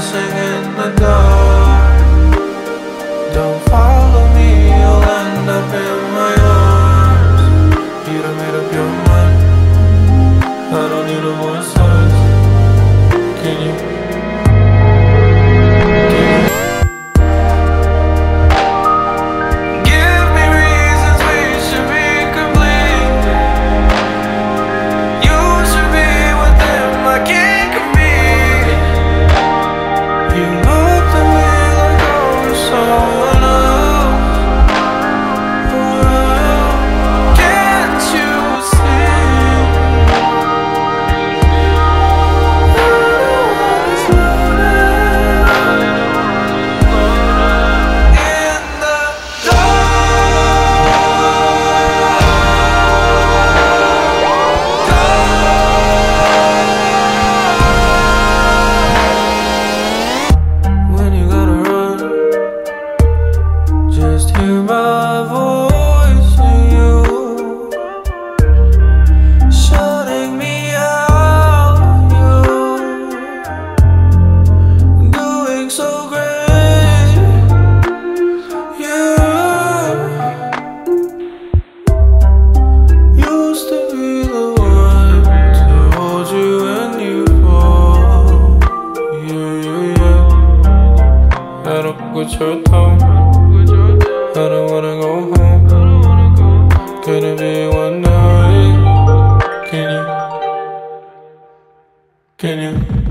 singing in the dark. up with your tongue, I don't wanna go home. Could it be one night? Can you? Can you?